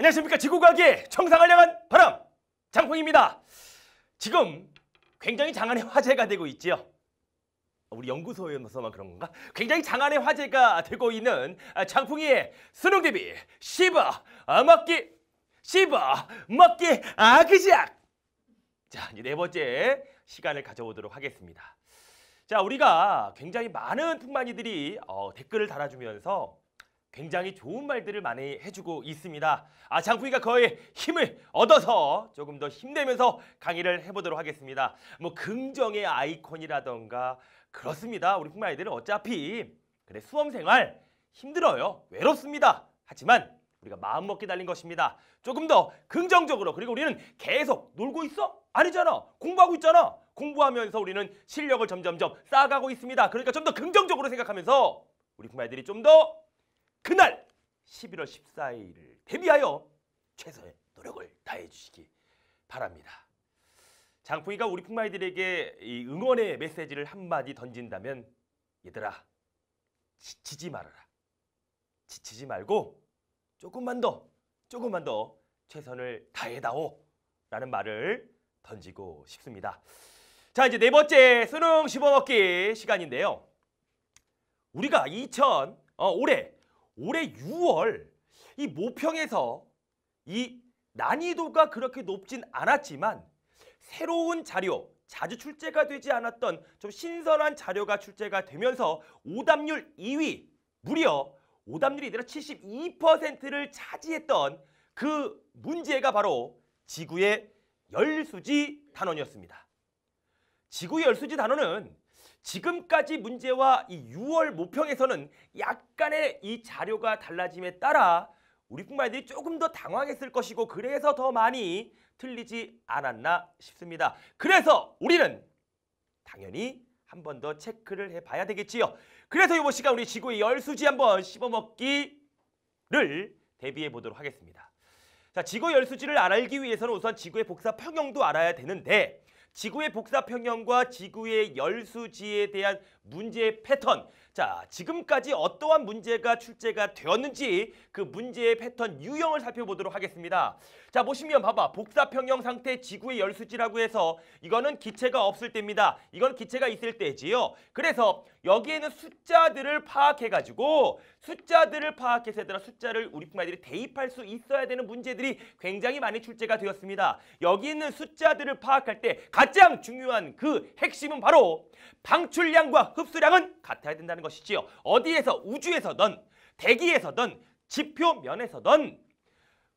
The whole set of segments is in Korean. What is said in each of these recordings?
안녕하십니까 지구과학의 청상을 향한 바람 장풍입니다. 지금 굉장히 장안의 화제가 되고 있지요. 우리 연구소에서만 그런 건가? 굉장히 장안의 화제가 되고 있는 장풍이의 수능 대비 시바 먹기 시바 먹기 아그작 자 이제 네 번째 시간을 가져보도록 하겠습니다. 자 우리가 굉장히 많은 풍만이들이 어, 댓글을 달아주면서 굉장히 좋은 말들을 많이 해주고 있습니다. 아 장풍이가 거의 힘을 얻어서 조금 더 힘내면서 강의를 해보도록 하겠습니다. 뭐 긍정의 아이콘이라던가 그렇습니다. 우리 풍만 아이들은 어차피 그래 수험생활 힘들어요. 외롭습니다. 하지만 우리가 마음먹기 달린 것입니다. 조금 더 긍정적으로 그리고 우리는 계속 놀고 있어? 아니잖아. 공부하고 있잖아. 공부하면서 우리는 실력을 점점점 쌓아가고 있습니다. 그러니까 좀 더 긍정적으로 생각하면서 우리 풍마이들이 좀더 그날 11월 14일을 대비하여 최선의 노력을 다해 주시기 바랍니다. 장풍이가 우리 풍마이들에게 이 응원의 메시지를 한마디 던진다면 얘들아 지치지 말아라. 지치지 말고 조금만 더 조금만 더 최선을 다해다오 라는 말을 던지고 싶습니다. 자 이제 네 번째 수능 씹어먹기 시간인데요. 우리가 2000 어, 올해 올해 6월 이 모평에서 이 난이도가 그렇게 높진 않았지만 새로운 자료, 자주 출제가 되지 않았던 좀 신선한 자료가 출제가 되면서 오답률 2위, 무려 오답률이 이대로 72%를 차지했던 그 문제가 바로 지구의 열수지 단원이었습니다. 지구의 열수지 단원은 지금까지 문제와 이 6월 모평에서는 약간의 이 자료가 달라짐에 따라 우리 풍마이들이 조금 더 당황했을 것이고 그래서 더 많이 틀리지 않았나 싶습니다. 그래서 우리는 당연히 한 번 더 체크를 해봐야 되겠지요. 그래서 이번 시간 우리 지구의 열수지 한번 씹어먹기를 대비해 보도록 하겠습니다. 자, 지구 열수지를 알기 위해서는 우선 지구의 복사 평형도 알아야 되는데 지구의 복사 평형과 지구의 열수지에 대한 문제의 패턴 자 지금까지 어떠한 문제가 출제가 되었는지 그 문제의 패턴 유형을 살펴보도록 하겠습니다. 자 보시면 봐봐 복사평형 상태 지구의 열수지라고 해서 이거는 기체가 없을 때입니다. 이건 기체가 있을 때지요. 그래서 여기에는 숫자들을 파악해가지고 숫자들을 파악해서 얘들아 숫자를 우리 풍마들이 대입할 수 있어야 되는 문제들이 굉장히 많이 출제가 되었습니다. 여기 있는 숫자들을 파악할 때 가장 중요한 그 핵심은 바로 방출량과 흡수량은 같아야 된다는 것 이지요. 어디에서 우주에서든 대기에서든 지표면에서든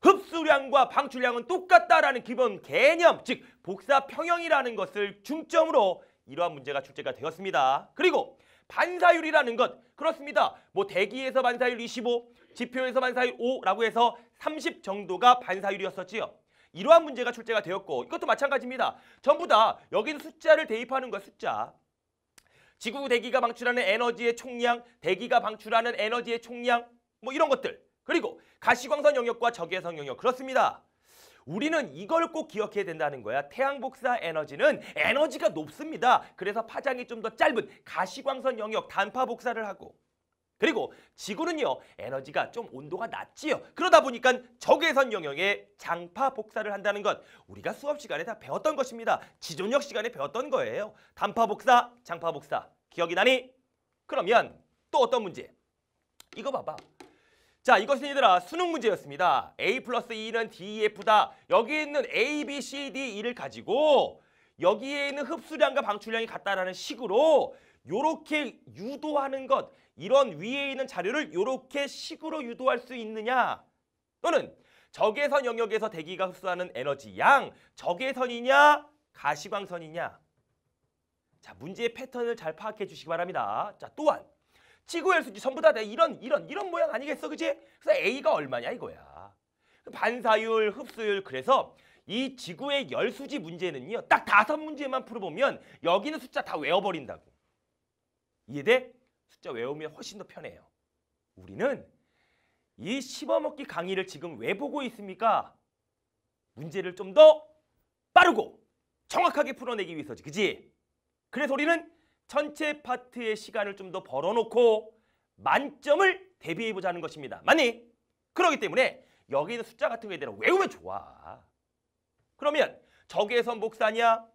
흡수량과 방출량은 똑같다라는 기본 개념, 즉 복사 평형이라는 것을 중점으로 이러한 문제가 출제가 되었습니다. 그리고 반사율이라는 것 그렇습니다. 뭐 대기에서 반사율 25, 지표에서 반사율 5라고 해서 30 정도가 반사율이었었지요. 이러한 문제가 출제가 되었고 이것도 마찬가지입니다. 전부 다 여기는 숫자를 대입하는 거 숫자. 지구 대기가 방출하는 에너지의 총량, 대기가 방출하는 에너지의 총량 뭐 이런 것들 그리고 가시광선 영역과 적외선 영역 그렇습니다. 우리는 이걸 꼭 기억해야 된다는 거야. 태양 복사 에너지는 에너지가 높습니다. 그래서 파장이 좀 더 짧은 가시광선 영역 단파 복사를 하고 그리고 지구는요 에너지가 좀 온도가 낮지요. 그러다 보니까 적외선 영역에 장파 복사를 한다는 것 우리가 수업 시간에 다 배웠던 것입니다. 지존력 시간에 배웠던 거예요. 단파 복사, 장파 복사 기억이 나니? 그러면 또 어떤 문제? 이거 봐봐. 자 이것은 얘들아 수능 문제였습니다. A 플러스 E는 DEF다. 여기 있는 A, B, C, D, E를 가지고 여기에 있는 흡수량과 방출량이 같다라는 식으로 요렇게 유도하는 것 이런 위에 있는 자료를 요렇게 식으로 유도할 수 있느냐 또는 적외선 영역에서 대기가 흡수하는 에너지 양 적외선이냐 가시광선이냐 자 문제의 패턴을 잘 파악해 주시기 바랍니다. 자 또한 지구의 수지 전부 다 이런 이런 이런 모양 아니겠어 그지? 그래서 A가 얼마냐 이거야. 반사율, 흡수율 그래서 이 지구의 열수지 문제는요. 딱 다섯 문제만 풀어보면 여기는 숫자 다 외워버린다고. 이해돼? 숫자 외우면 훨씬 더 편해요. 우리는 이 씹어먹기 강의를 지금 왜 보고 있습니까? 문제를 좀 더 빠르고 정확하게 풀어내기 위해서지. 그지? 그래서 우리는 전체 파트의 시간을 좀 더 벌어놓고 만점을 대비해보자는 것입니다. 맞니? 그렇기 때문에 여기 있는 숫자 같은 거에 대해 외우면 좋아. 그러면 적외선 복사냐?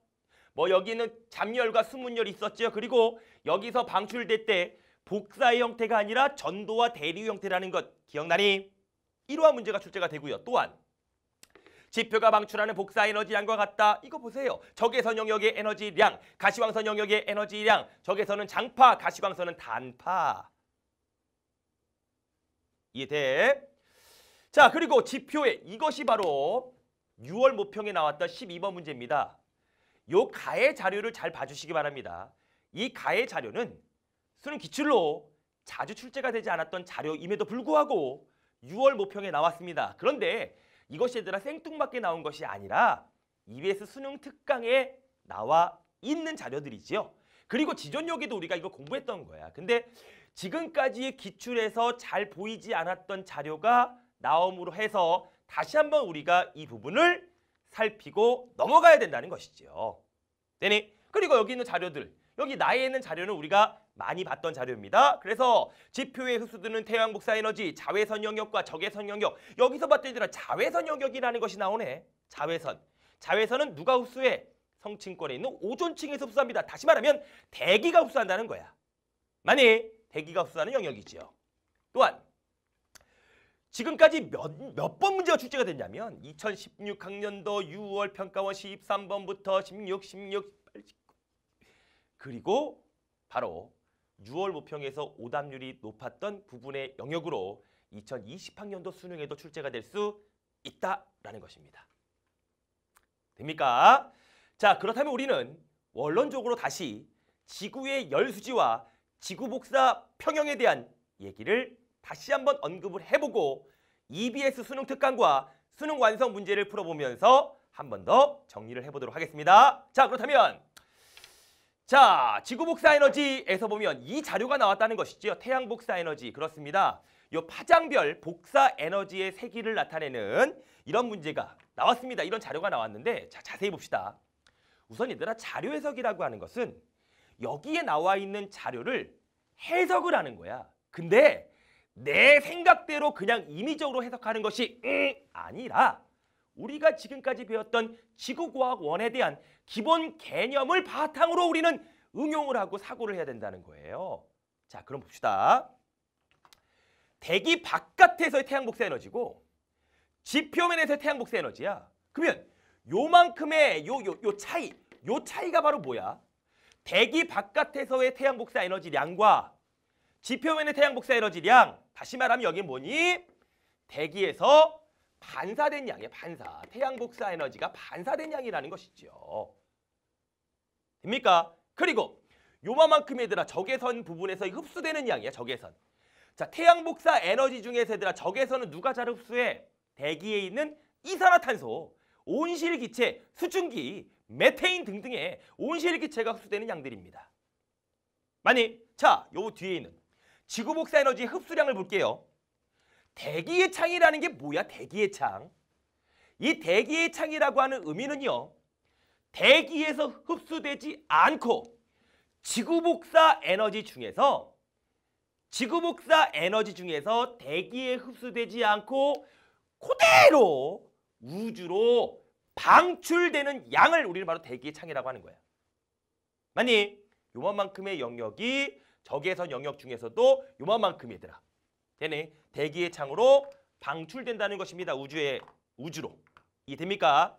뭐 여기 있는 잠열과 수문열이 있었죠. 그리고 여기서 방출될 때 복사의 형태가 아니라 전도와 대류 형태라는 것 기억나니? 이러한 문제가 출제가 되고요. 또한 지표가 방출하는 복사 에너지량과 같다. 이거 보세요. 적외선 영역의 에너지량, 가시광선 영역의 에너지량. 적외선은 장파, 가시광선은 단파. 이해돼? 자, 그리고 지표에 이것이 바로 6월 모평에 나왔던 12번 문제입니다. 요 가해 자료를 잘 봐주시기 바랍니다. 이 가해 자료는 수능 기출로 자주 출제가 되지 않았던 자료임에도 불구하고 6월 모평에 나왔습니다. 그런데 이것이 얘들아 생뚱맞게 나온 것이 아니라 EBS 수능 특강에 나와 있는 자료들이지요. 그리고 지존여기도 우리가 이거 공부했던 거야. 근데 지금까지의 기출에서 잘 보이지 않았던 자료가 나옴으로 해서 다시 한번 우리가 이 부분을 살피고 넘어가야 된다는 것이죠. 되니? 그리고 여기 있는 자료들, 여기 나에 있는 자료는 우리가 많이 봤던 자료입니다. 그래서 지표에 흡수되는 태양 복사 에너지, 자외선 영역과 적외선 영역. 여기서 봤더니 자외선 영역이라는 것이 나오네. 자외선. 자외선은 누가 흡수해? 성층권에 있는 오존층에서 흡수합니다. 다시 말하면 대기가 흡수한다는 거야. 만일 대기가 흡수하는 영역이지요. 또한 지금까지 몇 몇 번 문제가 출제가 됐냐면 2016학년도 6월 평가원 13번부터 16, 16, 18, 19 그리고 바로 6월 모평에서 오답률이 높았던 부분의 영역으로 2020학년도 수능에도 출제가 될 수 있다라는 것입니다. 됩니까? 자 그렇다면 우리는 원론적으로 다시 지구의 열수지와 지구 복사 평형에 대한 얘기를 다시 한번 언급을 해보고 EBS 수능 특강과 수능 완성 문제를 풀어보면서 한 번 더 정리를 해보도록 하겠습니다. 자 그렇다면 자 지구 복사 에너지에서 보면 이 자료가 나왔다는 것이죠. 태양 복사 에너지 그렇습니다. 요 파장별 복사 에너지의 세기를 나타내는 이런 문제가 나왔습니다. 이런 자료가 나왔는데 자 자세히 봅시다. 우선 얘들아 자료 해석이라고 하는 것은 여기에 나와 있는 자료를 해석을 하는 거야. 근데 내 생각대로 그냥 임의적으로 해석하는 것이 음, 아니라 우리가 지금까지 배웠던 지구과학 원에 대한 기본 개념을 바탕으로 우리는 응용을 하고 사고를 해야 된다는 거예요. 자, 그럼 봅시다. 대기 바깥에서의 태양 복사 에너지고 지표면에서의 태양 복사 에너지야. 그러면 요만큼의 요 요 요 차이, 요 차이가 바로 뭐야? 대기 바깥에서의 태양 복사 에너지량과 지표면의 태양 복사 에너지량 다시 말하면 여기 뭐니? 대기에서 반사된 양이야 반사 태양 복사 에너지가 반사된 양이라는 것이죠 됩니까? 그리고 요만큼의 얘들아 적외선 부분에서 흡수되는 양이야 적외선 자 태양 복사 에너지 중에서 얘들아 적외선은 누가 잘 흡수해? 대기에 있는 이산화탄소 온실기체, 수증기, 메테인 등등의 온실기체가 흡수되는 양들입니다 만약 자요 뒤에 있는 지구 복사 에너지 흡수량을 볼게요. 대기의 창이라는 게 뭐야? 대기의 창. 이 대기의 창이라고 하는 의미는요. 대기에서 흡수되지 않고 지구 복사 에너지 중에서 지구 복사 에너지 중에서 대기에 흡수되지 않고 그대로 우주로 방출되는 양을 우리는 바로 대기의 창이라고 하는 거야. 만약 요만큼의 영역이 적외선 영역 중에서도 요만큼이더라. 되네. 대기의 창으로 방출된다는 것입니다. 우주의 우주로. 이해됩니까?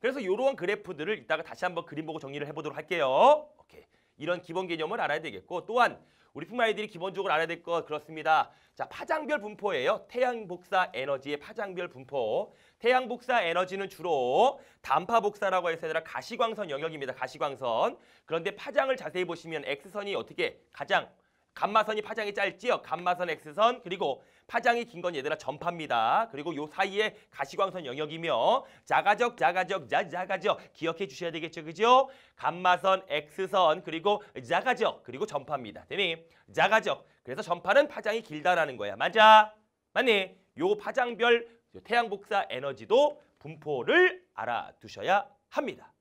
그래서 이러한 그래프들을 이따가 다시 한번 그림 보고 정리를 해보도록 할게요. 오케이. 이런 기본 개념을 알아야 되겠고 또한 우리 품 아이들이 기본적으로 알아야 될 것 그렇습니다. 자 파장별 분포예요. 태양 복사 에너지의 파장별 분포. 태양 복사 에너지는 주로 단파 복사라고 해서 가시광선 영역입니다. 가시광선. 그런데 파장을 자세히 보시면 X선이 어떻게 가장 감마선이 파장이 짧지요. 감마선 X선 그리고 파장이 긴 건 얘들아 전파입니다. 그리고 요 사이에 가시광선 영역이며 자가적 자가적 자 자가적 기억해 주셔야 되겠죠. 그죠? 감마선 X선 그리고 자가적 그리고 전파입니다. 되니? 자가적. 그래서 전파는 파장이 길다라는 거야. 맞아? 맞니? 요 파장별 태양 복사 에너지도 분포를 알아두셔야 합니다.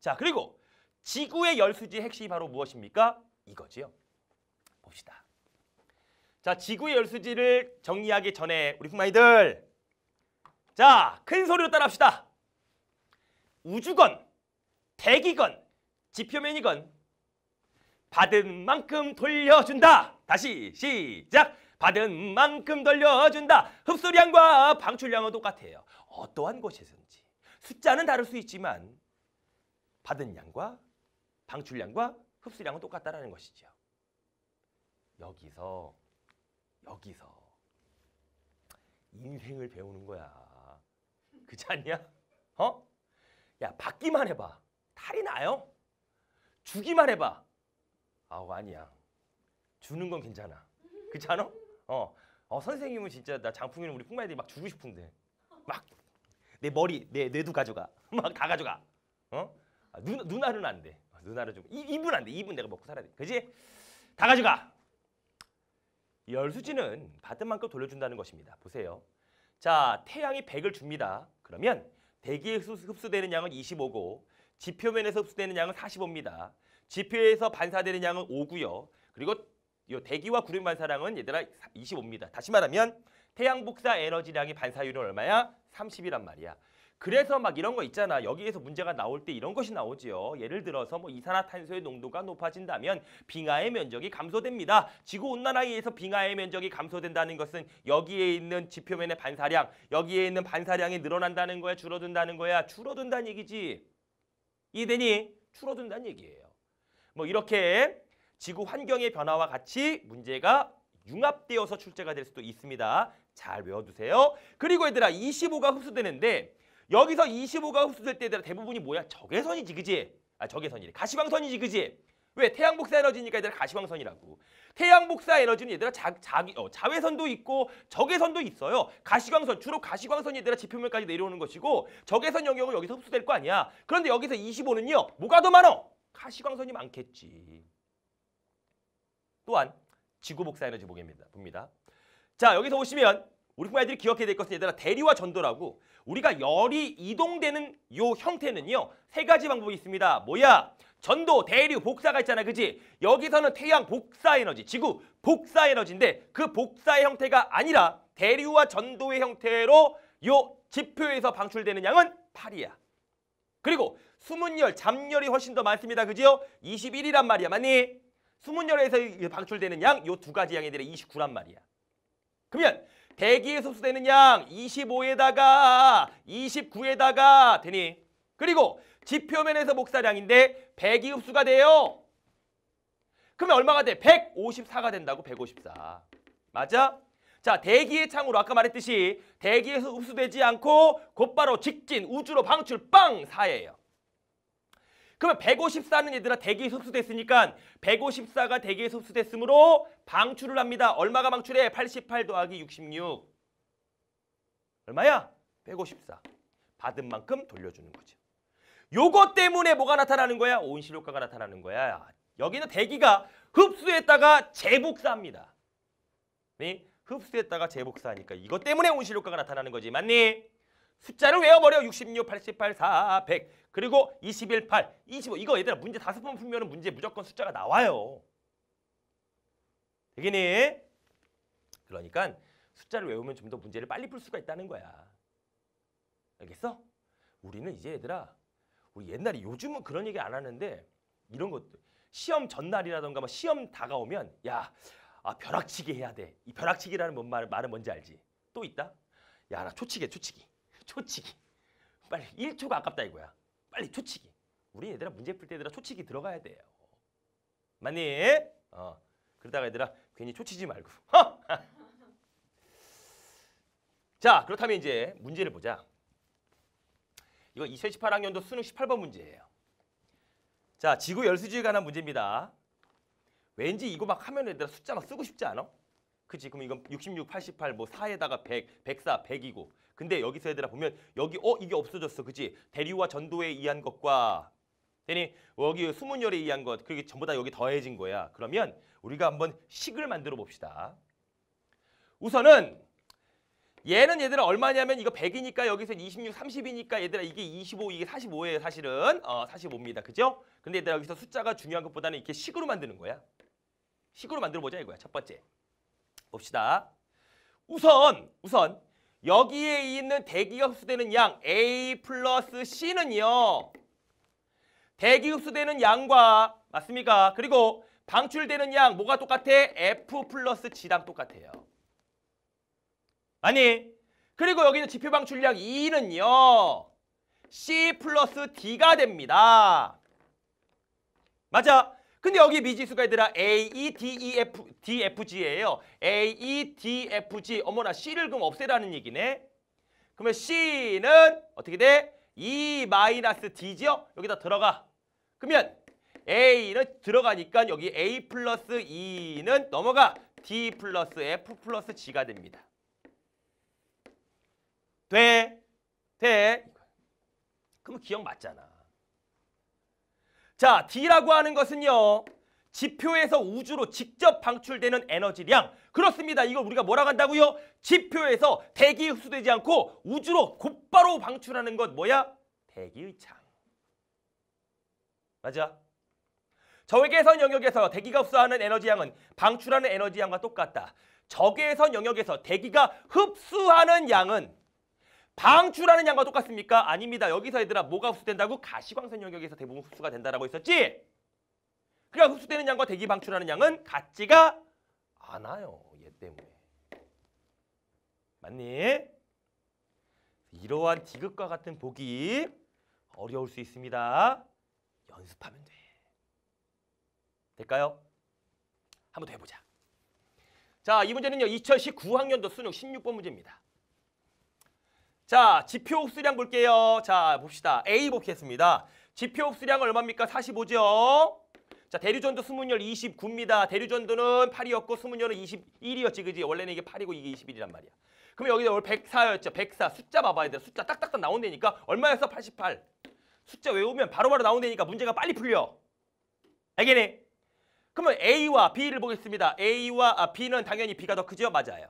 자, 그리고 지구의 열수지 핵심이 바로 무엇입니까? 이거지요. 봅시다. 자, 지구의 열수지를 정리하기 전에 우리 풍마이들 자, 큰 소리로 따라합시다. 우주건, 대기건, 지표면이건 받은 만큼 돌려준다. 다시 시작. 받은 만큼 돌려준다. 흡수량과 방출량은 똑같아요. 어떠한 곳에서든지 숫자는 다를 수 있지만 받은 양과 방출량과 흡수량은 똑같다라는 것이죠. 여기서 여기서 인생을 배우는 거야. 그렇지 않냐? 어? 야 받기만 해봐. 탈이 나요? 주기만 해봐. 아우 아니야. 주는 건 괜찮아. 그렇지 않아? 어. 어 선생님은 진짜 나 장풍이는 우리 풍마애들이 막 주고 싶은데 막 내 머리 내 뇌도 가져가 막 다 가져가 어 아, 누 누나는 안돼 누나는 좀 이, 이분 안돼 이분 내가 먹고 살아야 돼 그지 다 가져가 열수지는 받은 만큼 돌려준다는 것입니다 보세요 자 태양이 100을 줍니다 그러면 대기에 흡수, 흡수되는 양은 25고 지표면에서 흡수되는 양은 45입니다 지표에서 반사되는 양은 5고요 그리고 요 대기와 구름 반사량은 얘들아 25입니다. 다시 말하면 태양 복사 에너지량의 반사율은 얼마야? 30이란 말이야. 그래서 막 이런 거 있잖아. 여기에서 문제가 나올 때 이런 것이 나오지요. 예를 들어서 뭐 이산화탄소의 농도가 높아진다면 빙하의 면적이 감소됩니다. 지구 온난화에 의해서 빙하의 면적이 감소된다는 것은 여기에 있는 지표면의 반사량, 여기에 있는 반사량이 늘어난다는 거야, 줄어든다는 거야. 줄어든다는 얘기지. 이해되니? 줄어든다는 얘기예요. 뭐 이렇게 지구 환경의 변화와 같이 문제가 융합되어서 출제가 될 수도 있습니다. 잘 외워두세요. 그리고 얘들아 25가 흡수되는데 여기서 25가 흡수될 때 얘들아 대부분이 뭐야? 적외선이지 그지? 아 적외선이래. 가시광선이지 그지? 왜? 태양 복사 에너지니까 얘들아 가시광선이라고. 태양 복사 에너지는 얘들아 자, 자기, 어, 자외선도 있고 적외선도 있어요. 가시광선 주로 가시광선이 얘들아 지표면까지 내려오는 것이고 적외선 영역은 여기서 흡수될 거 아니야. 그런데 여기서 25는요. 뭐가 더 많어? 가시광선이 많겠지. 또한 지구 복사 에너지 보겠습니다. 봅니다. 자 여기서 보시면 우리 아이들이 기억해야 될 것은 얘들아 대리와 전도라고 우리가 열이 이동되는 요 형태는요 세 가지 방법이 있습니다. 뭐야? 전도, 대류, 복사가 있잖아, 그지? 여기서는 태양 복사 에너지, 지구 복사 에너지인데 그 복사의 형태가 아니라 대류와 전도의 형태로 요 지표에서 방출되는 양은 8이야. 그리고 수문 열, 잠열이 훨씬 더 많습니다, 그지요? 21이란 말이야, 맞니? 수문 열에서 방출되는 양 요 두 가지 양에 대해 29란 말이야. 그러면 대기에 흡수되는 양 25에다가 29에다가 되니 그리고 지표면에서 복사량인데 100이 흡수가 돼요. 그러면 얼마가 돼? 154가 된다고 154. 맞아? 자 대기의 창으로 아까 말했듯이 대기에서 흡수되지 않고 곧바로 직진 우주로 방출 빵 4예요. 그러면 154는 얘들아 대기에 흡수됐으니까 154가 대기에 흡수됐으므로 방출을 합니다. 얼마가 방출해? 88 더하기 66. 얼마야? 154. 받은 만큼 돌려주는 거죠. 요것 때문에 뭐가 나타나는 거야? 온실 효과가 나타나는 거야. 여기는 대기가 흡수했다가 재복사합니다. 네? 흡수했다가 재복사하니까 이것 때문에 온실 효과가 나타나는 거지. 맞니? 숫자를 외워버려. 66, 88, 4, 100 그리고 21, 8, 25 이거 얘들아 문제 다섯 번 풀면 문제 무조건 숫자가 나와요. 되겠니? 그러니까 숫자를 외우면 좀 더 문제를 빨리 풀 수가 있다는 거야. 알겠어? 우리는 이제 얘들아 우리 옛날에 요즘은 그런 얘기 안 하는데 이런 것들 시험 전날이라던가 뭐 시험 다가오면 야 아, 벼락치기 해야 돼. 이 벼락치기라는 말은 뭔지 알지? 또 있다? 야 나 초치기 초치기 초치기 빨리 1초가 아깝다 이거야. 빨리 초치기. 우리 얘들아 문제 풀 때 얘들아 초치기 들어가야 돼요. 맞니? 어. 그러다가 얘들아 괜히 초치지 말고. 자 그렇다면 이제 문제를 보자. 이거 2018학년도 수능 18번 문제예요. 자 지구 열수지에 관한 문제입니다. 왠지 이거 막 하면 얘들아 숫자 막 쓰고 싶지 않아? 그치 그럼 이건 66, 88, 뭐 4에다가 100, 104, 100이고 근데 여기서 얘들아 보면 여기 어 이게 없어졌어. 그치 대류와 전도에 의한 것과 되니 여기 수문열에 의한 것 그게 전부 다 여기 더해진 거야. 그러면 우리가 한번 식을 만들어 봅시다. 우선은 얘는 얘들아 얼마냐면 이거 100이니까 여기서 26, 30이니까 얘들아 이게 25, 이게 45예요 사실은. 어 45입니다. 그죠? 근데 얘들아 여기서 숫자가 중요한 것보다는 이렇게 식으로 만드는 거야. 식으로 만들어 보자 이거야. 첫 번째. 봅시다. 우선 우선 여기에 있는 대기가 흡수되는 양 A 플러스 C는요. 대기 흡수되는 양과 맞습니까? 그리고 방출되는 양 뭐가 똑같아? F 플러스 G랑 똑같아요. 아니 그리고 여기는 지표 방출량 2는요. C 플러스 D가 됩니다. 맞아. 근데 여기 미지수가 얘들아 A, E, D, E, F, D, F, G예요. A, E, D, F, G. 어머나 C를 그럼 없애라는 얘기네. 그러면 C는 어떻게 돼? E 마이너스 D죠? 여기다 들어가. 그러면 A는 들어가니까 여기 A 플러스 E는 넘어가. D 플러스 F 플러스 G가 됩니다. 돼? 돼? 그러면 기억 맞잖아. 자, D라고 하는 것은요. 지표에서 우주로 직접 방출되는 에너지량. 그렇습니다. 이걸 우리가 뭐라고 한다고요? 지표에서 대기 흡수되지 않고 우주로 곧바로 방출하는 것 뭐야? 대기의 장. 맞아? 적외선 영역에서 대기가 흡수하는 에너지량은 방출하는 에너지량과 똑같다. 적외선 영역에서 대기가 흡수하는 양은 방출하는 양과 똑같습니까? 아닙니다. 여기서 얘들아 뭐가 흡수된다고? 가시광선 영역에서 대부분 흡수가 된다라고 했었지? 그러니까 흡수되는 양과 대기 방출하는 양은 같지가 않아요. 얘 때문에. 맞니? 이러한 디귿과 같은 보기 어려울 수 있습니다. 연습하면 돼. 될까요? 한번 더 해보자. 자, 이 문제는요. 2019학년도 수능 16번 문제입니다. 자, 지표 흡수량 볼게요. 자, 봅시다. A 보겠습니다. 지표 흡수량 얼마입니까? 45죠. 자, 대류전도 수문열 29입니다. 대류전도는 8이었고 수문열은 21이었지. 그지? 원래는 이게 8이고 이게 21이란 말이야. 그럼 여기다 오늘 104였죠. 104. 숫자 봐봐야 돼. 숫자 딱딱딱 나온다니까. 얼마였어? 88. 숫자 외우면 바로바로 나온다니까 문제가 빨리 풀려. 알겠니? 그러면 A와 B를 보겠습니다. A와 B는 당연히 B가 더 크죠? 맞아요.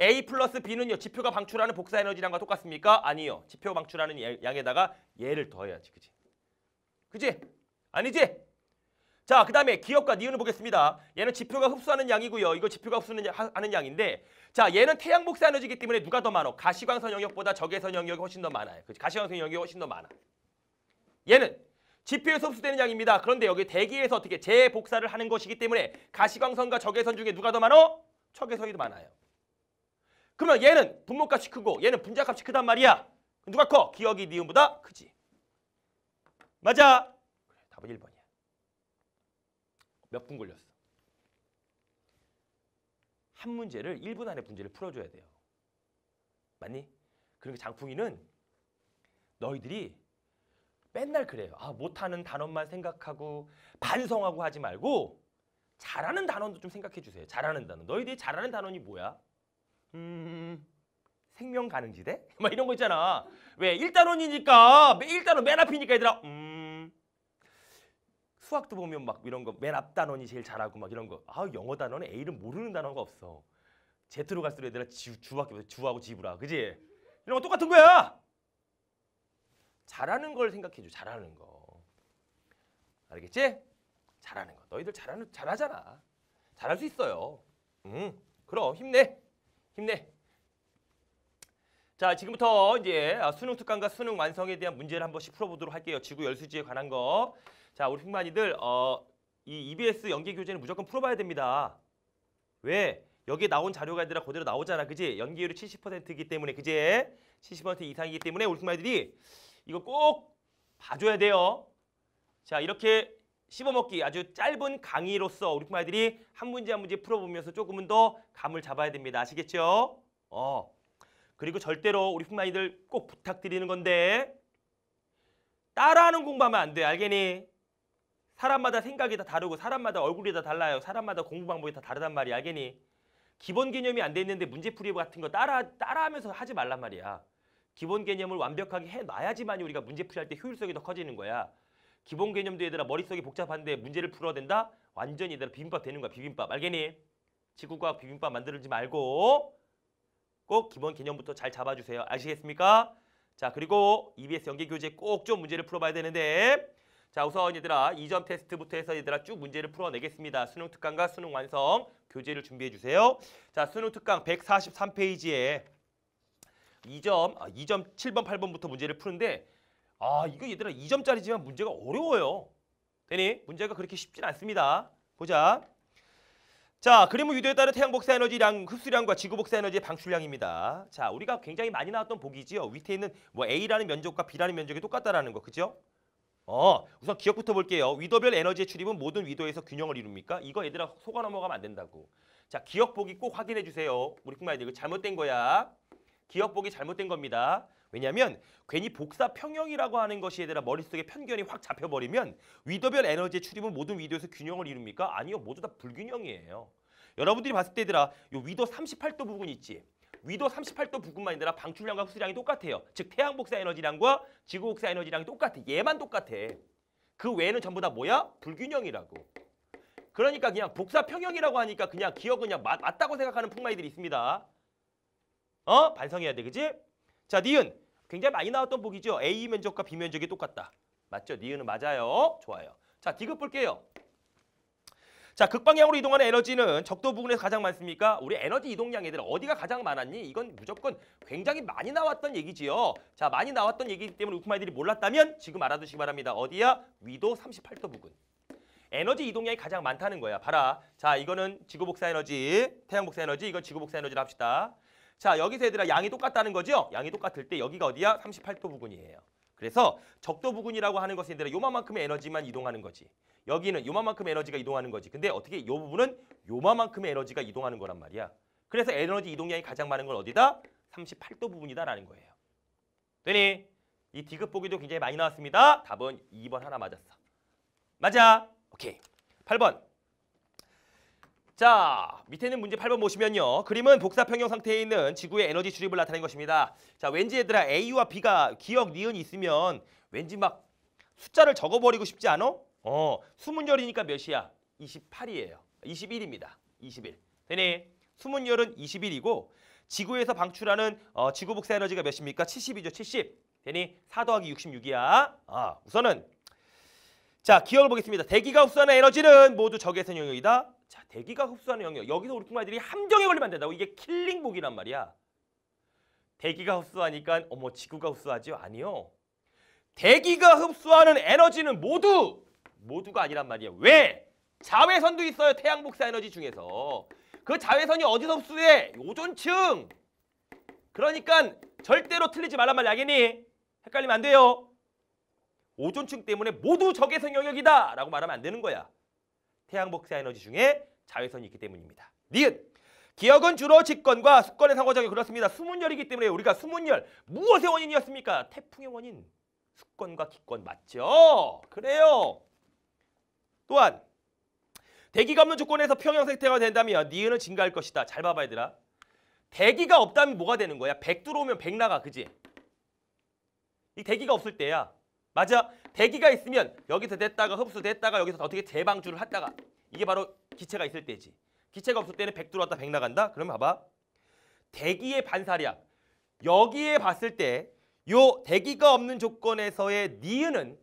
A 플러스 B는요. 지표가 방출하는 복사 에너지량과 똑같습니까? 아니요. 지표 방출하는 예- 양에다가 얘를 더해야지. 그지? 그지? 아니지? 자, 그 다음에 기억과 니은을 보겠습니다. 얘는 지표가 흡수하는 양이고요. 이거 지표가 흡수하는 양인데 자, 얘는 태양 복사 에너지이기 때문에 누가 더 많어? 가시광선 영역보다 적외선 영역이 훨씬 더 많아요. 그지? 가시광선 영역이 훨씬 더 많아. 얘는 지표에서 흡수되는 양입니다. 그런데 여기 대기에서 어떻게 재복사를 하는 것이기 때문에 가시광선과 적외선 중에 누가 더 많어? 적외선이 더 많아요. 그러면 얘는 분모값이 크고 얘는 분자값이 크단 말이야. 누가 커? 기억이 니은보다 크지. 맞아. 답은 1번이야. 몇 분 걸렸어? 한 문제를 1분 안에 문제를 풀어줘야 돼요. 맞니? 그러니까 장풍이는 너희들이 맨날 그래요. 아, 못하는 단원만 생각하고 반성하고 하지 말고 잘하는 단원도 좀 생각해 주세요. 잘하는 단원. 너희들이 잘하는 단원이 뭐야? 음, 생명 가능지대? 막 이런 거 있잖아. 왜? 1단원이니까 매일 단원 맨 앞이니까 얘들아 음. 수학도 보면 막 이런 거 맨 앞 단원이 제일 잘하고 막 이런 거. 아, 영어 단원에 A를 모르는 단어가 없어. Z로 갈수록 얘들아 지, 주밖에 주하고 지브라. 그지? 이런 거 똑같은 거야. 잘하는 걸 생각해 줘. 잘하는 거. 알겠지? 잘하는 거. 너희들 잘하는 잘하잖아. 잘할 수 있어요. 응. 그럼 힘내. 힘내. 자, 지금부터 이제 아, 수능 특강과 수능 완성에 대한 문제를 한 번씩 풀어보도록 할게요. 지구 열수지에 관한 거. 자, 우리 핑만이들 어, 이 EBS 연계 교재는 무조건 풀어봐야 됩니다. 왜? 여기에 나온 자료가 아니라 그대로 나오잖아, 그지? 연계율이 70%이기 때문에, 그지? 70% 이상이기 때문에 우리 핑만이들이 이거 꼭 봐줘야 돼요. 자, 이렇게 씹어먹기 아주 짧은 강의로서 우리 핑만이들이 한 문제 한 문제 풀어보면서 조금은 더 감을 잡아야 됩니다. 아시겠죠? 어. 그리고 절대로 우리 핑만이들 꼭 부탁드리는 건데 따라하는 공부하면 안 돼. 알겠니? 사람마다 생각이 다 다르고 사람마다 얼굴이 다 달라요. 사람마다 공부 방법이 다 다르단 말이야. 알겠니? 기본 개념이 안 돼 있는데 문제풀이 같은 거 따라 따라하면서 하지 말란 말이야. 기본 개념을 완벽하게 해 놔야지만 우리가 문제풀이 할 때 효율성이 더 커지는 거야. 기본 개념도 얘들아 머릿속이 복잡한데 문제를 풀어야 된다? 완전히 얘들아 비빔밥 되는 거야. 비빔밥. 알겠니? 지구과학 비빔밥 만들지 말고 꼭 기본 개념부터 잘 잡아주세요. 아시겠습니까? 자 그리고 EBS 연계 교재 꼭 좀 문제를 풀어봐야 되는데 자 우선 얘들아 2점 테스트부터 해서 얘들아 쭉 문제를 풀어내겠습니다. 수능 특강과 수능 완성 교재를 준비해 주세요. 자 수능 특강 143페이지에 2점 아, 2점 7번 8번부터 문제를 푸는데 아 이거 얘들아 2점짜리지만 문제가 어려워요. 되니? 문제가 그렇게 쉽진 않습니다. 보자. 자, 그림의 유도에 따른 태양 복사 에너지량, 흡수량과 지구 복사 에너지의 방출량입니다. 자, 우리가 굉장히 많이 나왔던 보기지요. 위에 있는 뭐 A라는 면적과 B라는 면적이 똑같다라는 거, 그죠? 어, 우선 기억부터 볼게요. 위도별 에너지의 출입은 모든 위도에서 균형을 이룹니까? 이거 얘들아 속아 넘어가면 안 된다고. 자, 기억 보기 꼭 확인해 주세요. 우리 아니라 이거 잘못된 거야. 기억 보기 잘못된 겁니다. 왜냐하면 괜히 복사 평형이라고 하는 것이 얘들아 머릿속에 편견이 확 잡혀버리면 위도별 에너지의 출입은 모든 위도에서 균형을 이룹니까? 아니요. 모두 다 불균형이에요. 여러분들이 봤을 때 얘들아 요 위도 38도 부분 있지? 위도 38도 부분만 얘들아 방출량과 흡수량이 똑같아요. 즉 태양 복사 에너지량과 지구 복사 에너지량이 똑같아. 얘만 똑같아. 그 외에는 전부 다 뭐야? 불균형이라고. 그러니까 그냥 복사 평형이라고 하니까 그냥 기억은 그냥 맞, 맞다고 생각하는 풍마이들이 있습니다. 어? 반성해야 돼. 그지? 자, 니은. 굉장히 많이 나왔던 보기죠. A 면적과 B 면적이 똑같다. 맞죠? 니은은 맞아요. 좋아요. 자, 디귿 볼게요. 자, 극방향으로 이동하는 에너지는 적도 부근에서 가장 많습니까? 우리 에너지 이동량 얘들 어디가 가장 많았니? 이건 무조건 굉장히 많이 나왔던 얘기지요. 자, 많이 나왔던 얘기이기 때문에 우크마이들이 몰랐다면 지금 알아두시기 바랍니다. 어디야? 위도 38도 부근. 에너지 이동량이 가장 많다는 거야. 봐라. 자, 이거는 지구 복사 에너지, 태양 복사 에너지, 이건 지구 복사 에너지를 합시다. 자, 여기서 얘들아 양이 똑같다는 거죠? 양이 똑같을 때 여기가 어디야? 38도 부근이에요. 그래서 적도 부근이라고 하는 것은 얘들아 요만큼의 에너지만 이동하는 거지. 여기는 요만큼의 에너지가 이동하는 거지. 근데 어떻게 요 부분은 요만큼의 에너지가 이동하는 거란 말이야. 그래서 에너지 이동량이 가장 많은 건 어디다? 38도 부분이다라는 거예요. 되니? 이 디귿 보기도 굉장히 많이 나왔습니다. 답은 2번 하나 맞았어. 맞아. 오케이. 8번. 자, 밑에 있는 문제 8번 보시면요. 그림은 복사평형 상태에 있는 지구의 에너지 출입을 나타낸 것입니다. 자, 왠지 얘들아 A와 B가 기억, 니은이 있으면 왠지 막 숫자를 적어버리고 싶지 않아? 어, 수문열이니까 몇이야? 28이에요. 21입니다. 21. 되네. 수문열은 21이고 지구에서 방출하는 어, 지구 복사 에너지가 몇입니까? 70이죠. 70. 되니 4 더하기 66이야. 아, 우선은 자, 기억을 보겠습니다. 대기가 흡수하는 에너지는 모두 적외선 영역이다. 자, 대기가 흡수하는 영역. 여기서 우리 풍마들이 함정에 걸리면 안 된다고. 이게 킬링복이란 말이야. 대기가 흡수하니까 어머 지구가 흡수하지요? 아니요. 대기가 흡수하는 에너지는 모두 모두가 아니란 말이야. 왜? 자외선도 있어요. 태양 복사 에너지 중에서. 그 자외선이 어디서 흡수해? 오존층. 그러니까 절대로 틀리지 말란 말이야. 알겠니? 헷갈리면 안 돼요. 오존층 때문에 모두 적외선 영역이다 라고 말하면 안 되는 거야. 태양 복사 에너지 중에 자외선이 있기 때문입니다. 니은 기억은 주로 직권과 수권의 상호작용 그렇습니다. 수문열이기 때문에 우리가 수문열 무엇의 원인이었습니까? 태풍의 원인. 수권과 기권 맞죠? 그래요. 또한 대기가 없는 조건에서 평형 상태가 된다면 니은은 증가할 것이다. 잘 봐봐 얘들아. 대기가 없다면 뭐가 되는 거야? 100 들어오면 100 나가. 그지? 이 대기가 없을 때야. 맞아. 대기가 있으면 여기서 됐다가 흡수됐다가 여기서 어떻게 재방출을 했다가 이게 바로 기체가 있을 때지. 기체가 없을 때는 100 들어왔다 100 나간다. 그럼 봐봐. 대기의 반사량. 여기에 봤을 때 요 대기가 없는 조건에서의 니은은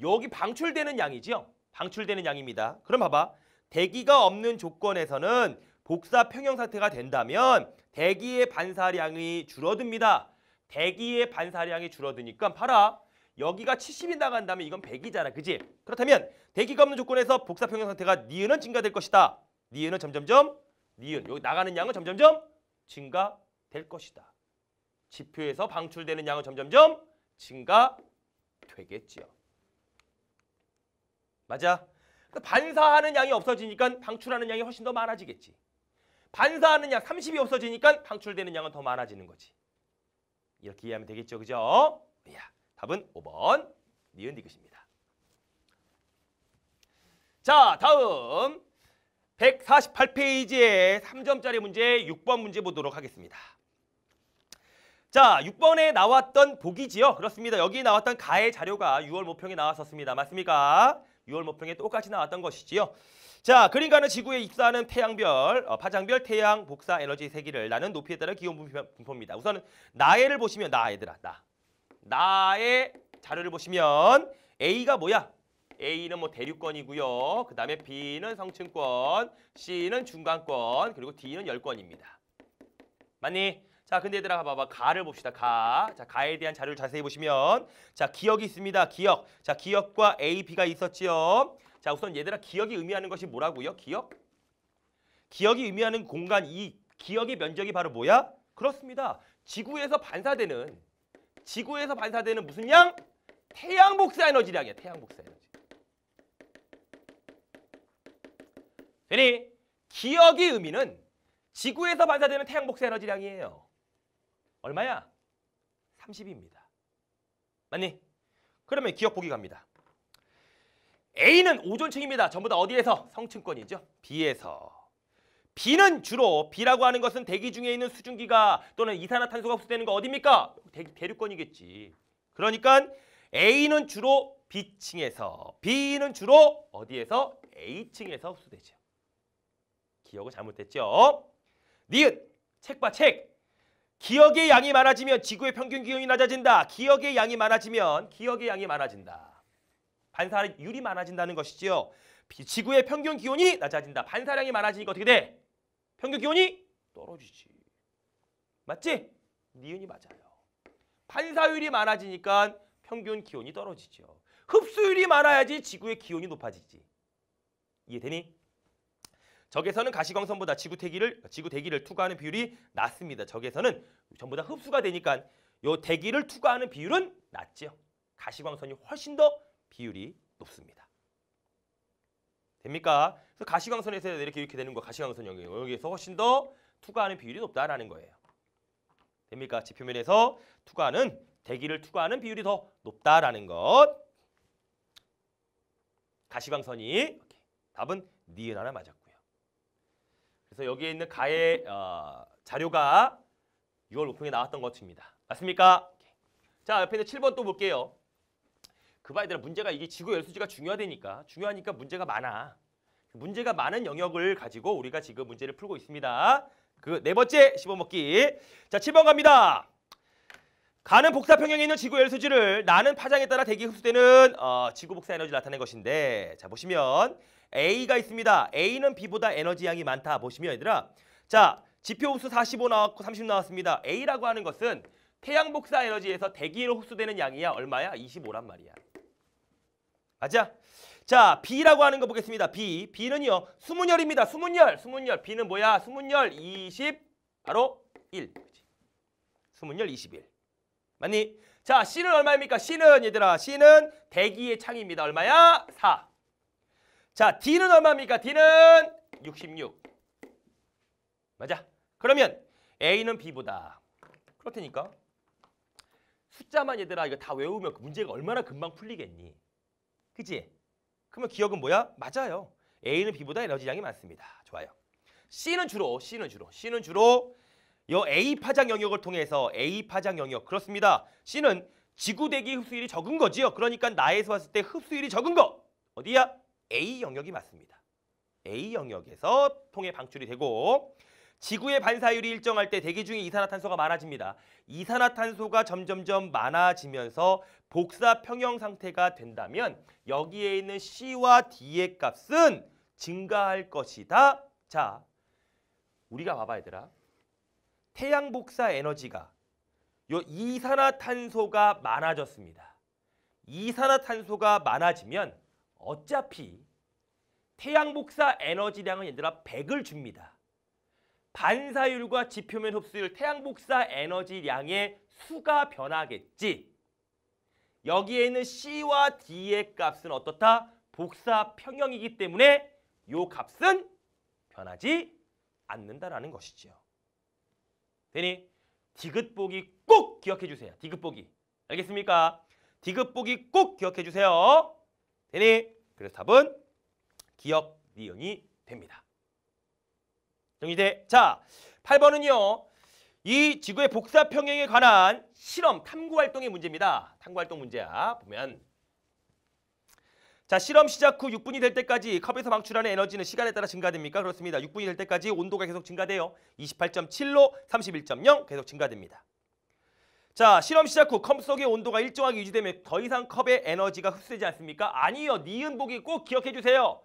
여기 방출되는 양이죠. 방출되는 양입니다. 그럼 봐봐. 대기가 없는 조건에서는 복사 평형 상태가 된다면 대기의 반사량이 줄어듭니다. 대기의 반사량이 줄어드니까 봐라. 여기가 70이 나간다면 이건 100이잖아. 그지? 그렇다면 대기가 없는 조건에서 복사 평형 상태가 니은은 증가될 것이다. 니은은 점점점 니은 여기 나가는 양은 점점점 증가될 것이다. 지표에서 방출되는 양은 점점점 증가되겠지요. 맞아? 반사하는 양이 없어지니까 방출하는 양이 훨씬 더 많아지겠지. 반사하는 양 30이 없어지니까 방출되는 양은 더 많아지는 거지. 이렇게 이해하면 되겠죠. 그죠? 야, 답은 5번 니은 디귿입니다. 자, 다음 148페이지에 3점짜리 문제 6번 문제 보도록 하겠습니다. 자, 6번에 나왔던 보기지요. 그렇습니다. 여기 나왔던 가의 자료가 6월 모평에 나왔었습니다. 맞습니까? 6월 모평에 똑같이 나왔던 것이지요. 자, 그림과는 지구에 입사하는 태양별, 어, 파장별 태양 복사 에너지 세기를 나는 높이에 따른 기온 분포- 분포입니다. 우선 나의를 보시면 나 얘들아, 나. 나의 자료를 보시면 A가 뭐야? A는 뭐 대륙권이고요. 그 다음에 B는 성층권, C는 중간권, 그리고 D는 열권입니다. 맞니? 자, 근데 얘들아 봐봐. 가를 봅시다. 가. 자, 가에 대한 자료를 자세히 보시면 자, 기억이 있습니다. 기억. 자, 기억과 A, B가 있었지요. 자, 우선 얘들아 기억이 의미하는 것이 뭐라고요? 기억? 기억이 의미하는 공간 이 기억의 면적이 바로 뭐야? 그렇습니다. 지구에서 반사되는 지구에서 반사되는 무슨 양? 태양 복사 에너지량이야. 태양 복사 에너지. 되니 기억의 의미는 지구에서 반사되는 태양 복사 에너지량이에요. 얼마야? 30입니다. 맞니? 그러면 기억 보기 갑니다. A는 오존층입니다. 전부 다 어디에서? 성층권이죠. B에서. B는 주로 B라고 하는 것은 대기 중에 있는 수증기가 또는 이산화탄소가 흡수되는 거 어디입니까? 대, 대륙권이겠지. 그러니까 A는 주로 B층에서 B는 주로 어디에서? A층에서 흡수되죠. 기억을 잘못했죠. 니은 책봐 책. 기억의 양이 많아지면 지구의 평균 기온이 낮아진다. 기억의 양이 많아지면 기억의 양이 많아진다. 반사율이 많아진다는 것이지요. 비- 지구의 평균 기온이 낮아진다. 반사량이 많아지니까 어떻게 돼? 평균 기온이 떨어지지. 맞지? 니은이 맞아요. 반사율이 많아지니까 평균 기온이 떨어지죠. 흡수율이 많아야지 지구의 기온이 높아지지. 이해되니? 적에서는 가시광선보다 지구 대기를 지구 대기를 투과하는 비율이 낮습니다. 적에서는 전부 다 흡수가 되니까 요 대기를 투과하는 비율은 낮죠. 가시광선이 훨씬 더 비율이 높습니다. 됩니까? 그래서 가시광선에서 이렇게 이렇게 되는 거 가시광선 여기 여기에서 훨씬 더 투과하는 비율이 높다라는 거예요. 됩니까? 지표면에서 투과하는 대기를 투과하는 비율이 더 높다라는 것. 가시광선이. 답은 니은 하나 맞았고요. 그래서 여기에 있는 가의 어, 자료가 6월 오픈에 나왔던 것입니다. 맞습니까? 자 옆에 있는 7번 또 볼게요. 그 바이들아 문제가 이게 지구 열수지가 중요하다니까 중요하니까 문제가 많아. 문제가 많은 영역을 가지고 우리가 지금 문제를 풀고 있습니다. 그 네 번째 씹어먹기. 자 7번 갑니다. 가는 복사 평형에 있는 지구 열수지를 나는 파장에 따라 대기 흡수되는 어, 지구 복사 에너지를 나타낸 것인데 자 보시면 A가 있습니다. A는 B보다 에너지 양이 많다. 보시면 얘들아. 자 지표 흡수 45 나왔고 30 나왔습니다. A라고 하는 것은 태양 복사 에너지에서 대기로 흡수되는 양이야. 얼마야? 25란 말이야. 맞아? 자, B라고 하는 거 보겠습니다. B. B는요. 수문열입니다. 수문열. 수문열. B는 뭐야? 수문열 20 바로 1. 그치? 수문열 21. 맞니? 자, C는 얼마입니까? C는 얘들아. C는 대기의 창입니다. 얼마야? 4. 자, D는 얼마입니까? D는 66. 맞아? 그러면 A는 B보다 그렇다니까. 숫자만 얘들아 이거 다 외우면 그 문제가 얼마나 금방 풀리겠니? 그지? 그러면 기억은 뭐야? 맞아요. A는 B보다 에너지량이 많습니다. 좋아요. C는 주로 C는 주로 C는 주로 요 A 파장 영역을 통해서 A 파장 영역 그렇습니다. C는 지구 대기 흡수율이 적은 거지요. 그러니까 나에서 봤을 때 흡수율이 적은 거 어디야? A 영역이 맞습니다. A 영역에서 통해 방출이 되고 지구의 반사율이 일정할 때 대기 중에 이산화탄소가 많아집니다. 이산화탄소가 점점점 많아지면서 복사 평형 상태가 된다면 여기에 있는 C와 D의 값은 증가할 것이다. 자, 우리가 봐봐 얘들아. 태양 복사 에너지가 요 이산화탄소가 많아졌습니다. 이산화탄소가 많아지면 어차피 태양 복사 에너지량은 얘들아 100을 줍니다. 반사율과 지표면 흡수율, 태양 복사 에너지량의 수가 변하겠지. 여기에 있는 C와 D의 값은 어떻다? 복사 평형이기 때문에 요 값은 변하지 않는다라는 것이죠. 되니 디귿 보기 꼭 기억해 주세요. 디귿 보기. 알겠습니까? 디귿 보기 꼭 기억해 주세요. 되니 그래서 답은 기억 니은이 됩니다. 정리돼. 자, 8번은요. 이 지구의 복사 평형에 관한 실험 탐구 활동의 문제입니다. 탐구 활동 문제야. 보면 자, 실험 시작 후 6분이 될 때까지 컵에서 방출하는 에너지는 시간에 따라 증가됩니까? 그렇습니다. 6분이 될 때까지 온도가 계속 증가돼요. 28.7로 31.0 계속 증가됩니다. 자, 실험 시작 후 컵 속의 온도가 일정하게 유지되면 더 이상 컵의 에너지가 흡수되지 않습니까? 아니요. 니은 보기 꼭 기억해 주세요.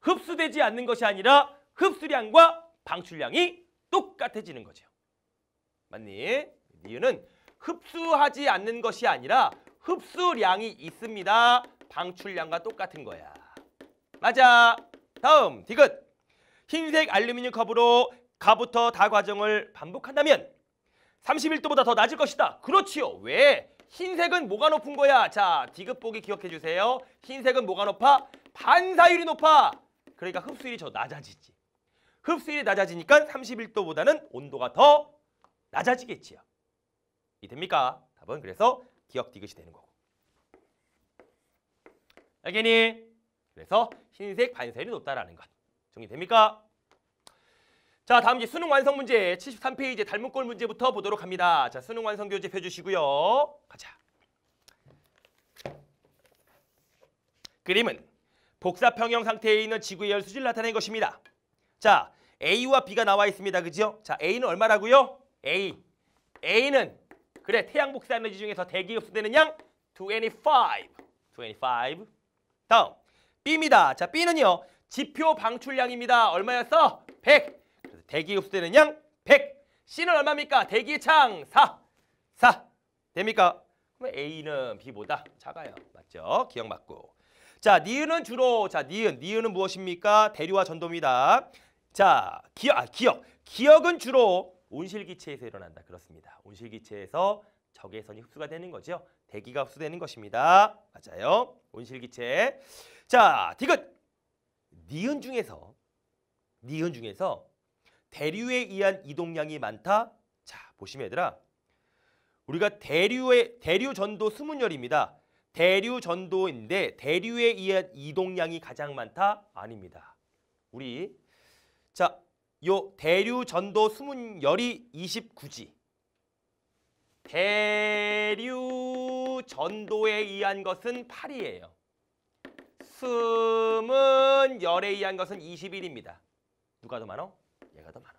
흡수되지 않는 것이 아니라 흡수량과 방출량이 똑같아지는 거죠. 맞니? 니은은 흡수하지 않는 것이 아니라 흡수량이 있습니다. 방출량과 똑같은 거야. 맞아. 다음 디귿. 흰색 알루미늄 컵으로 가부터 다 과정을 반복한다면 31도보다 더 낮을 것이다. 그렇지요. 왜? 흰색은 뭐가 높은 거야? 자, 디귿 보기 기억해 주세요. 흰색은 뭐가 높아? 반사율이 높아. 그러니까 흡수율이 더 낮아지지. 흡수율이 낮아지니까 31도보다는 온도가 더 낮아지겠지요. 이 됩니까? 답은 그래서 기억 디귿이 되는 거고. 알겠니? 그래서 흰색 반사율이 높다라는 것. 정리됩니까? 자, 다음 이제 수능 완성 문제 73페이지 닮은꼴 문제부터 보도록 합니다. 자, 수능 완성 교재 펴 주시고요. 가자. 그림은 복사평형 상태에 있는 지구의 열수지를 나타낸 것입니다. 자, A와 B가 나와 있습니다. 그죠? 자, A는 얼마라고요? A. A는 그래 태양 복사 에너지 중에서 대기 흡수되는 양 25. 25. 다음 B입니다. 자, B는요. 지표 방출량입니다. 얼마였어? 100. 그래서 대기 흡수되는 양 100. C는 얼마입니까? 대기의 창 4. 4. 됩니까? 그럼 A는 B보다 작아요. 맞죠? 기억 맞고. 자, 니은은 주로 자, 니은. 니은은 무엇입니까? 대류와 전도입니다. 자, 기억 아, 기억. 기억은 주로 온실기체에서 일어난다. 그렇습니다. 온실기체에서 적외선이 흡수가 되는 거죠. 대기가 흡수되는 것입니다. 맞아요. 온실기체. 자, 디귿. 니은 중에서 니은 중에서 대류에 의한 이동량이 많다. 자, 보시면 얘들아. 우리가 대류의 대류 전도 수문열입니다. 대류 전도인데 대류에 의한 이동량이 가장 많다? 아닙니다. 우리 자, 요 대류 전도 수문열이 29지. 대류 전도에 의한 것은 8이에요. 수문열에 의한 것은 21입니다. 누가 더 많어? 얘가 더 많아.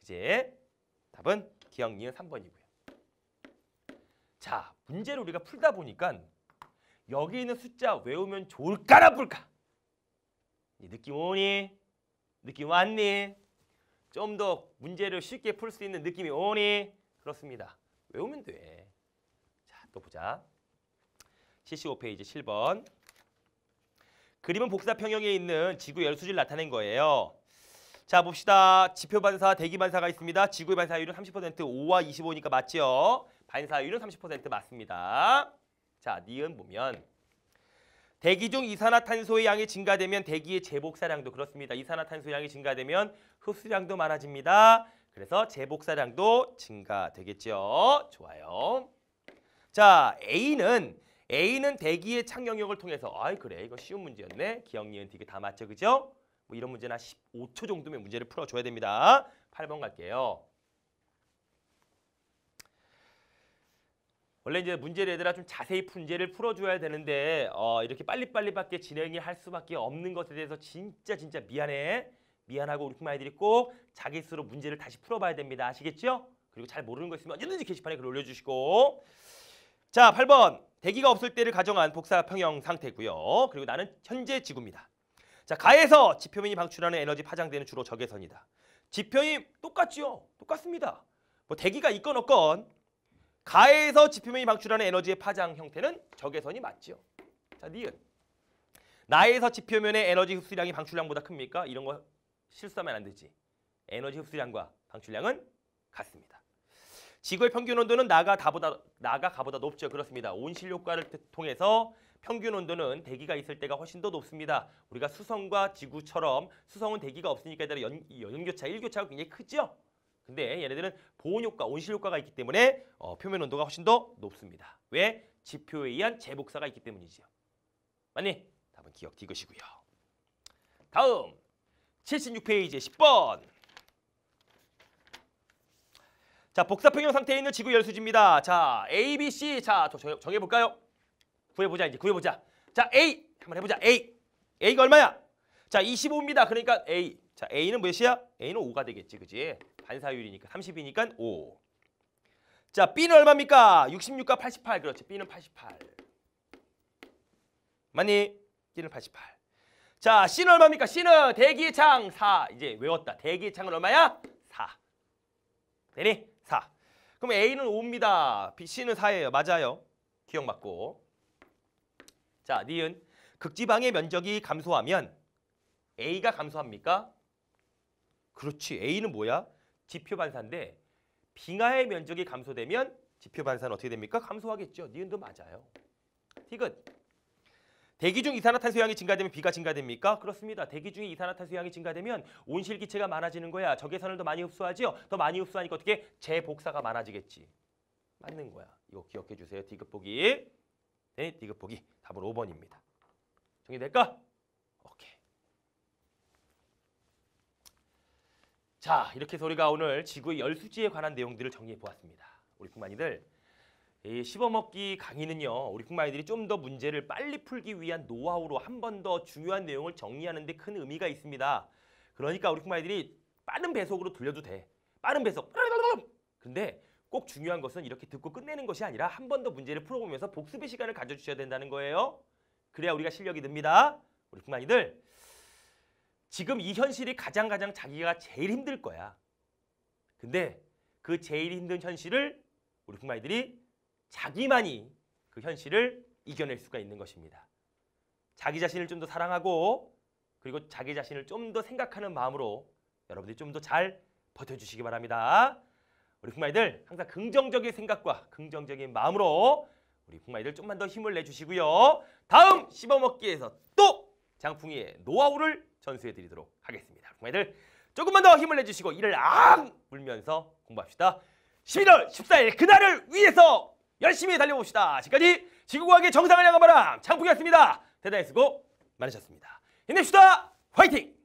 그지? 답은 기억 니은 3번이고요. 자, 문제를 우리가 풀다 보니까 여기 있는 숫자 외우면 좋을까 나쁠까? 느낌 오니? 느낌 왔니? 좀 더 문제를 쉽게 풀 수 있는 느낌이 오니? 그렇습니다. 외우면 돼. 자, 또 보자. 75페이지 7번. 그림은 복사 평형에 있는 지구 열수지를 나타낸 거예요. 자, 봅시다. 지표 반사, 대기 반사가 있습니다. 지구의 반사율은 30%, 5와 25니까 맞죠? 반사율은 30% 맞습니다. 자, 니은 보면 대기 중 이산화탄소의 양이 증가되면 대기의 재복사량도 그렇습니다. 이산화탄소 양이 증가되면 흡수량도 많아집니다. 그래서 재복사량도 증가되겠죠. 좋아요. 자, A는 A는 대기의 창 영역을 통해서 아이 그래 이거 쉬운 문제였네. 기억 니은 디귿 다 맞죠, 그죠? 뭐 이런 문제는 한 15초 정도면 문제를 풀어줘야 됩니다. 8번 갈게요. 원래 이제 문제를 얘들아 좀 자세히 문제를 풀어줘야 되는데 어, 이렇게 빨리빨리밖에 진행이 할 수밖에 없는 것에 대해서 진짜 진짜 미안해. 미안하고 우리 부모님들이 꼭 자기 스스로 문제를 다시 풀어봐야 됩니다. 아시겠죠? 그리고 잘 모르는 거 있으면 언제든지 게시판에 글 올려주시고 자 8번 대기가 없을 때를 가정한 복사 평형 상태고요. 그리고 나는 현재 지구입니다. 자 가에서 지표면이 방출하는 에너지 파장되는 주로 적외선이다. 지표이 똑같지요? 똑같습니다. 뭐 대기가 있건 없건 가에서 지표면이 방출하는 에너지의 파장 형태는 적외선이 맞지요. 자, 니은. 나에서 지표면의 에너지 흡수량이 방출량보다 큽니까? 이런 거 실수하면 안 되지. 에너지 흡수량과 방출량은 같습니다. 지구의 평균 온도는 나가 다보다 나가 가보다 높죠. 그렇습니다. 온실 효과를 통해서 평균 온도는 대기가 있을 때가 훨씬 더 높습니다. 우리가 수성과 지구처럼 수성은 대기가 없으니까 연, 연교차, 일교차가 굉장히 크죠. 근데 얘네들은 보온 효과, 온실 효과가 있기 때문에 어, 표면 온도가 훨씬 더 높습니다. 왜? 지표에 의한 재복사가 있기 때문이지요. 맞니? 답은 기억 디귿이고요. 다음 76페이지 10번. 자, 복사평형 상태에 있는 지구 열수지입니다. 자, A, B, C. 자, 정해 볼까요? 구해 보자 이제. 구해 보자. 자, A 한번 해 보자. A. A가 얼마야? 자, 25입니다. 그러니까 A. 자, A는 몇이야? A는 5가 되겠지. 그지? 반사율이니까 30이니까 5. 자, B는 얼마입니까? 66과 88. 그렇지. B는 88. 맞니? B는 88. 자, C는 얼마입니까? C는 대기의 창 4. 이제 외웠다. 대기의 창은 얼마야? 4. 되니? 4. 그럼 A는 5입니다. B, C는 4예요. 맞아요. 기억 맞고. 자, 니은 극지방의 면적이 감소하면 A가 감소합니까? 그렇지. A는 뭐야? 지표 반사인데 빙하의 면적이 감소되면 지표 반사는 어떻게 됩니까? 감소하겠죠. 니은도 맞아요. 디귿. 대기 중 이산화탄소량이 증가되면 비가 증가됩니까? 그렇습니다. 대기 중에 이산화탄소량이 증가되면 온실기체가 많아지는 거야. 적외선을 더 많이 흡수하지요. 더 많이 흡수하니까 어떻게 재복사가 많아지겠지. 맞는 거야. 이거 기억해 주세요. 디귿 보기. 네, 디귿 보기. 답은 5번입니다. 정리될까? 오케이. 자, 이렇게 해서 우리가 오늘 지구의 열수지에 관한 내용들을 정리해 보았습니다. 우리 풍만이들 이 씹어먹기 강의는요. 우리 풍만이들이 좀 더 문제를 빨리 풀기 위한 노하우로 한 번 더 중요한 내용을 정리하는 데 큰 의미가 있습니다. 그러니까 우리 풍만이들이 빠른 배속으로 들려도 돼. 빠른 배속. 근데 꼭 중요한 것은 이렇게 듣고 끝내는 것이 아니라 한 번 더 문제를 풀어보면서 복습의 시간을 가져주셔야 된다는 거예요. 그래야 우리가 실력이 듭니다. 우리 풍만이들 지금 이 현실이 가장 가장 자기가 제일 힘들 거야. 근데 그 제일 힘든 현실을 우리 풍마이들이 자기만이 그 현실을 이겨낼 수가 있는 것입니다. 자기 자신을 좀 더 사랑하고 그리고 자기 자신을 좀 더 생각하는 마음으로 여러분들이 좀 더 잘 버텨주시기 바랍니다. 우리 풍마이들 항상 긍정적인 생각과 긍정적인 마음으로 우리 풍마이들 좀만 더 힘을 내주시고요. 다음 씹어먹기에서 또 장풍이의 노하우를 전수해 드리도록 하겠습니다. 풍마이들 조금만 더 힘을 내주시고 이를 앙 물면서 공부합시다. 11월 14일 그날을 위해서 열심히 달려봅시다. 지금까지 지구과학의 정상을 향한 바람 장풍이었습니다. 대단히 수고 많으셨습니다. 힘냅시다. 화이팅!